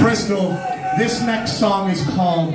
Bristol, this next song is called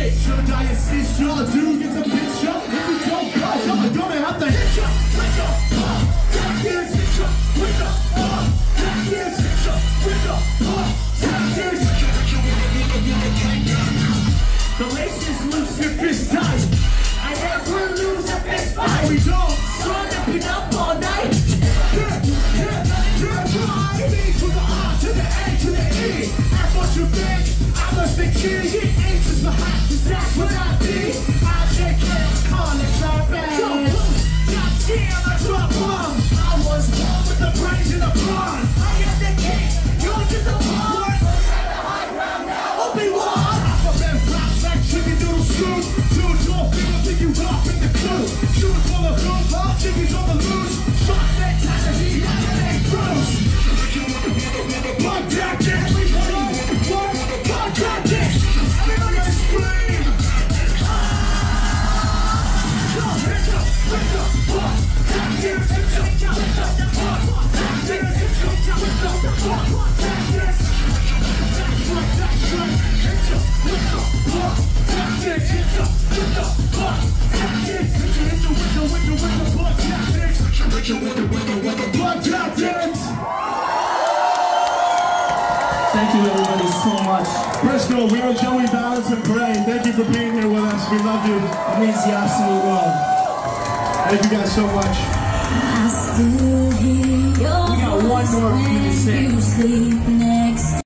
shit. Should I assist y'all? Do get the picture? If you don't, guys, I'm gonna have to hit ya. That is hit ya. The pump, that is hit ya. The lace is loose, your fist tight. I never lose a fist fight. We don't. Thank you, everybody, so much. Bristol, we are Joey Valance and Brae. Thank you for being here with us. We love you. It means the absolute world. Thank you guys so much. I still hear your We got one more for you to sing. you sleep next